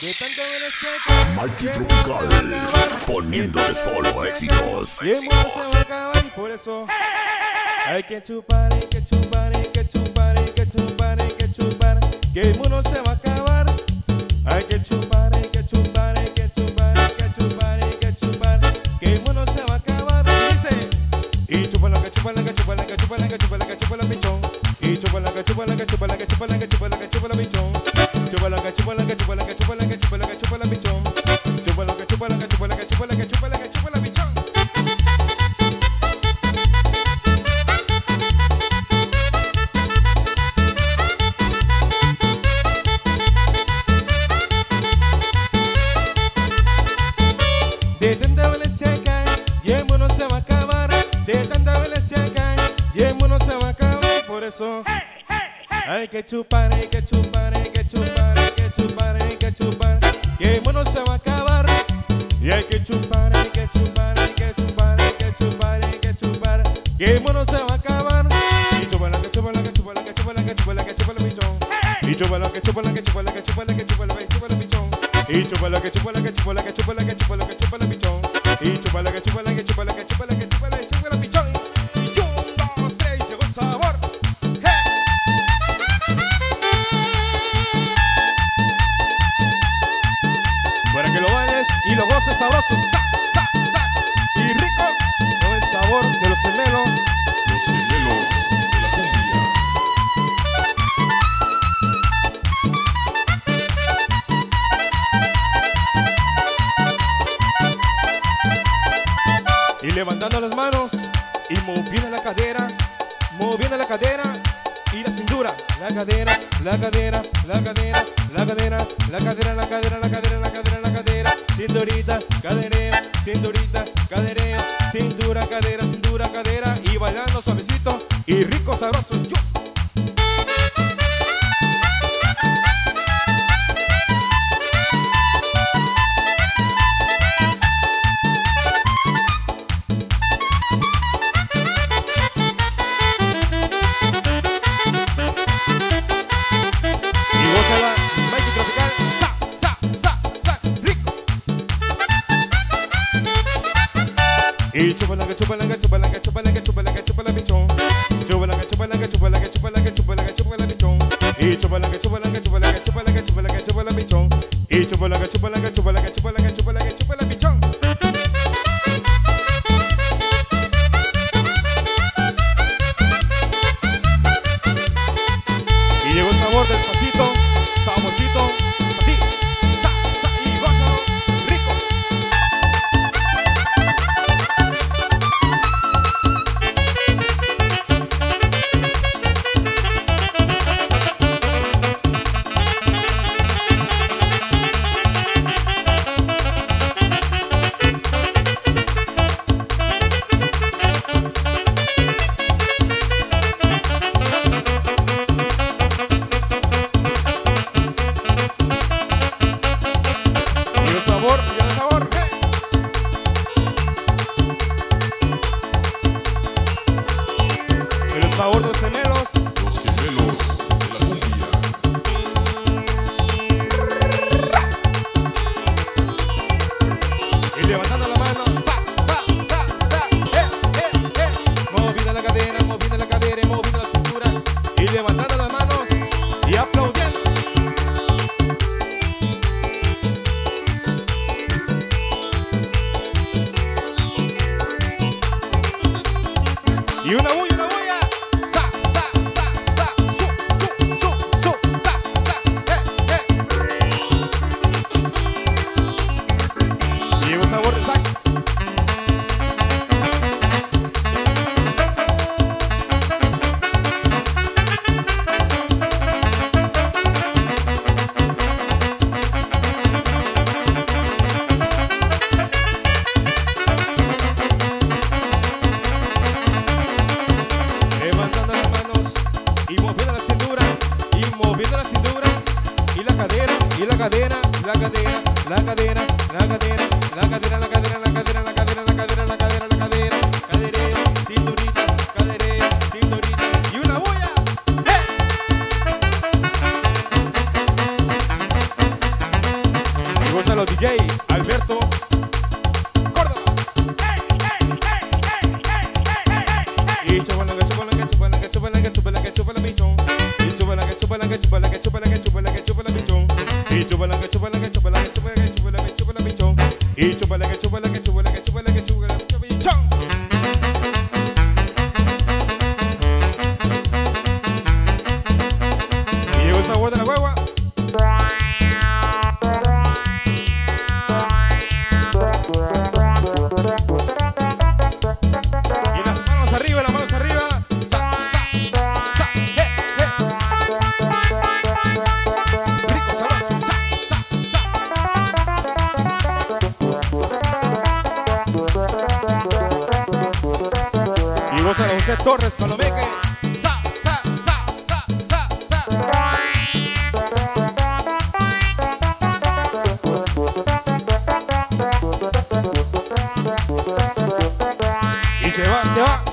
De tanto Tropical, poniéndole solo éxitos. Y el mundo se va a acabar por eso hay que chupar, hay que chupar, hay que chupar, hay que chupar, hay que chupar. Que el mundo se va a acabar. Hay que chupar, hay que chupar, hay que chupar, hay que chupar, hay que chupar. Que el mundo se va a acabar. Dice, y chupa la que chupa la que chupa la que chupa la que chupa la que chupa la pichón. Y chupa la que chupa la que chupa la que chupa la que chupa la que chupa la pichón. Hay que chupar, hay que chupar, hay que chupar. chúpala, que chúpala, que chúpala, pichón. Y chúpala, que chúpala, que chúpala, que chúpala, que chúpala, que chúpala, pichón. Y chúpala, que chúpala, que chúpala, que chúpala, que chúpala, que chúpala, pichón. Y chúpala, que chúpala, que chúpala, que Las manos y moviendo la cadera, moviendo la cadera y la cintura, la cadera, la cadera, la cadera, la cadera, la cadera, la cadera, la cadera, la cadera, la cadera, cinturita, cadereo, cinturita, cadereo, cintura, cadera, cintura, cadera y bailando suavecito y rico sabroso. Yo. Y chupalanga, chupalanga, chupalanga, chupalanga, chupalanga, chupala bichón. Chupalanga, chupalanga, chupalanga, chupalanga, chupalanga, chupala bichón. Y chupalanga, chupalanga, chupalanga, chupalanga, chupalanga, chupala bichón. Y chupalanga, chupalanga, chupalanga, chupalanga. Y una bulla, una bulla. Sa, sa, sa, sa, su, su, su, su, sa, sa, eh, eh. Y el sabor moviendo la cintura, y la cadera, y la cadera, la cadera, la cadera, la cadera, la cadera, la cadera, la cadera, la cadera, la cadera, la cadera, la cadera, cadereo, Y chúpala, que chúpala, que chúpala, que chúpala, que chúpala, que chúpala, bichón. Y llegó el sabor de. Y vos a la José Torres, Palomeque. Sa, sa, sa, sa, sa, sa. Y se va, se va.